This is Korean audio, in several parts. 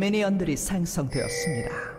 미니언들이 생성되었습니다.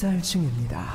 학살 중입니다.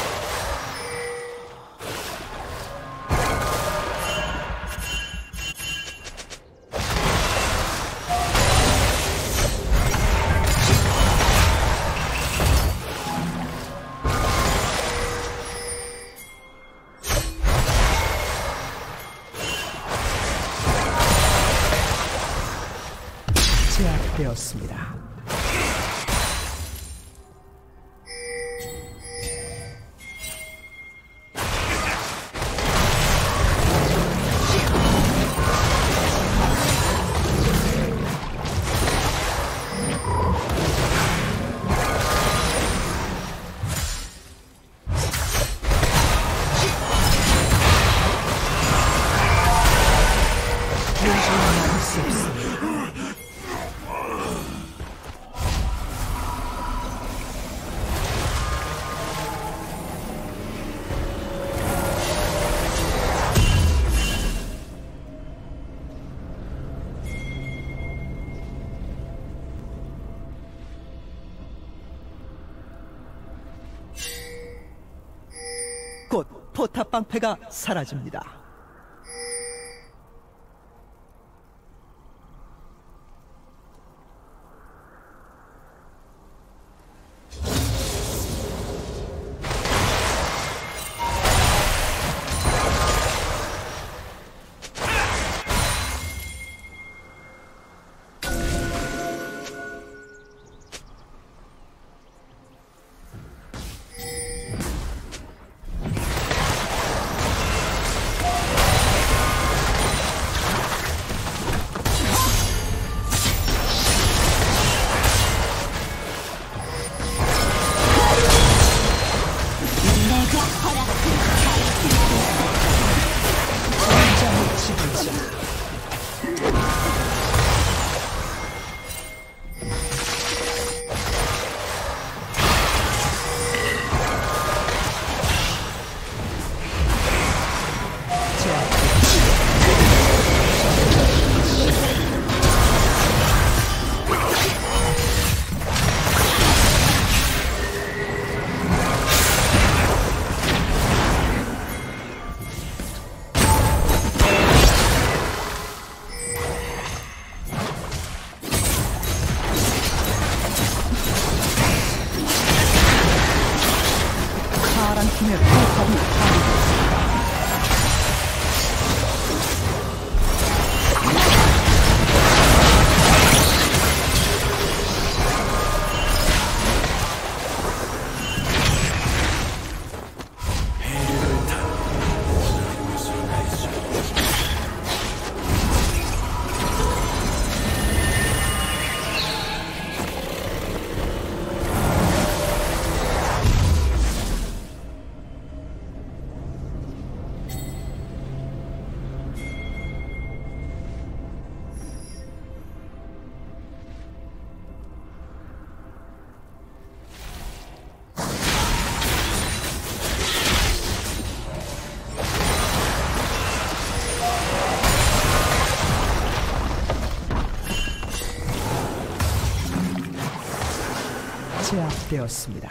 곧 포탑 방패가 사라집니다. 파란 팀의 포탑 되었습니다.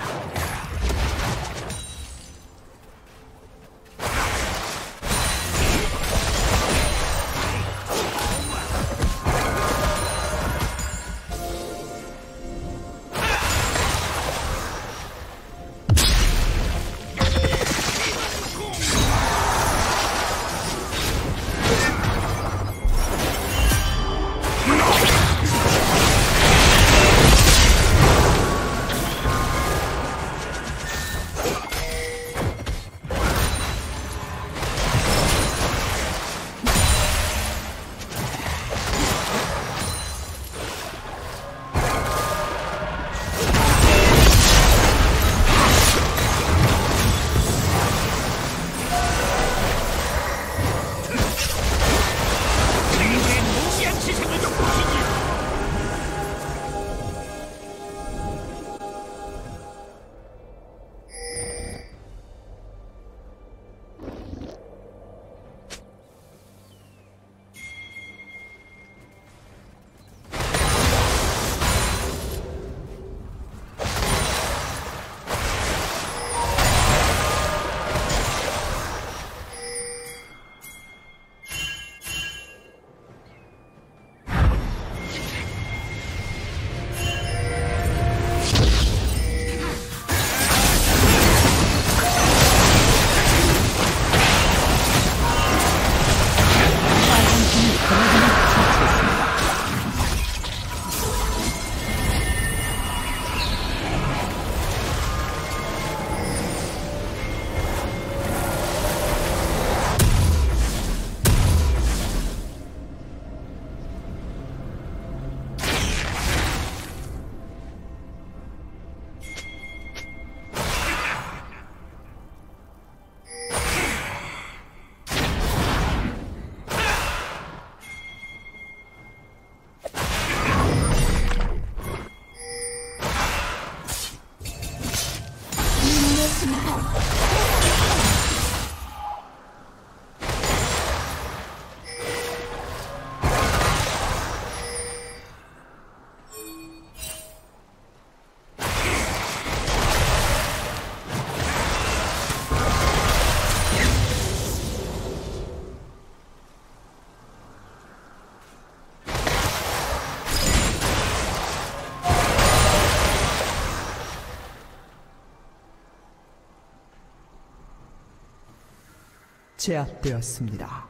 제압되었습니다.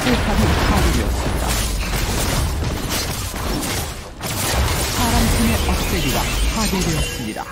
포탑이 파괴되었습니다. 파랑 팀의 억제기가 파괴되었습니다.